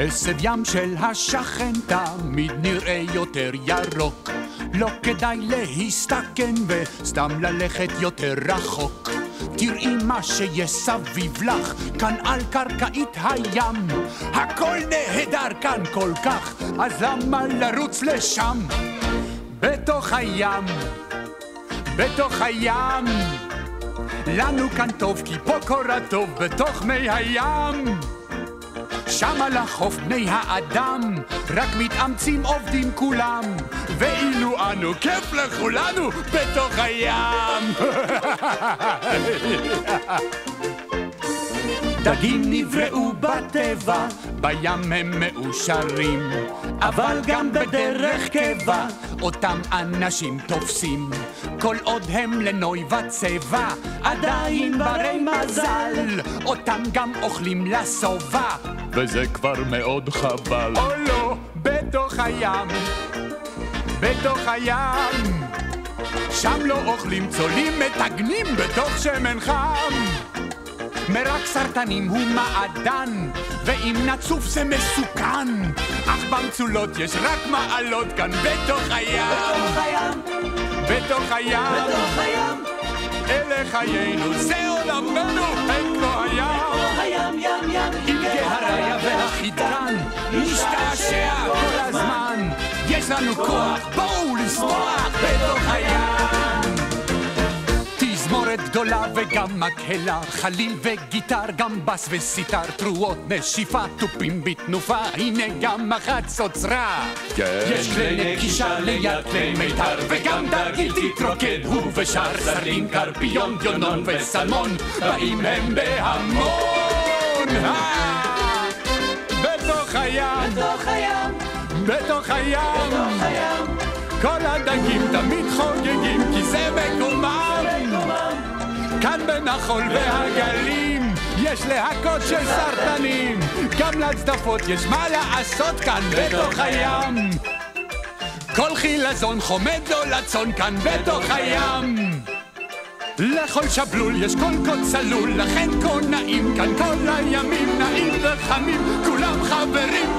עשב ים של השכן תמיד נראה יותר ירוק. לא כדאי להסתכן וסתם ללכת יותר רחוק. תראי מה שיש סביב לך, כאן על קרקעית הים. הכל נהדר כאן כל כך, אז למה לרוץ לשם? בתוך הים, בתוך הים. לנו כאן טוב, כי פה קורה טוב בתוך מי הים. שם על החוף בני האדם, רק מתאמצים עובדים כולם. ואילו אנו, כיף לכולנו בתוך הים. דגים נבראו בטבע, בים הם מאושרים, אבל גם בדרך קבע אותם אנשים תופסים. כל עוד הם לנוי וצבע, עדיין ברי מזל, אותם גם אוכלים לשובע, וזה כבר מאוד חבל. או לא, בתוך הים, בתוך הים, שם לא אוכלים צולים, מטגנים בתוך שמן חם. מרק סרטנים הוא מעדן, ואם נצוף זה מסוכן. אך במצולות יש רק מעלות כאן בתוך הים. בתוך הים, בתוך הים, בתוך הים, אלה חיינו, זה עולמנו, אין כמו הים. בתוך הים, ים, ים, עם גהריה והחידן, נשתעשע כל הזמן. יש לנו כוח, בואו לשמוח גדולה וגם מקהלה, חליל וגיטר, גם בס וסיטר, תרועות, נשיפה, תופים בתנופה, הנה גם החצוצרה. יש כלי נקישה ליד כלי מיתר, וגם דגית תתרוקד, הוא ושר סרדין, קרפיון, דיונון וסלמון, באים הם בהמון. אה! בתוך הים, בתוך הים, בתוך הים, בתוך הים, כל הדגים תמיד חוגגים, כי זה כאן בין החול והגלים יש להקות של סרטנים. גם לצדפות יש מה לעשות כאן בתוך הים. כל חילזון חומד לו לצון כאן בתוך הים. לכל שבלול יש קול קוד צלול, לכן כה נעים כאן כל הימים נעים וחמים, כולם חברים.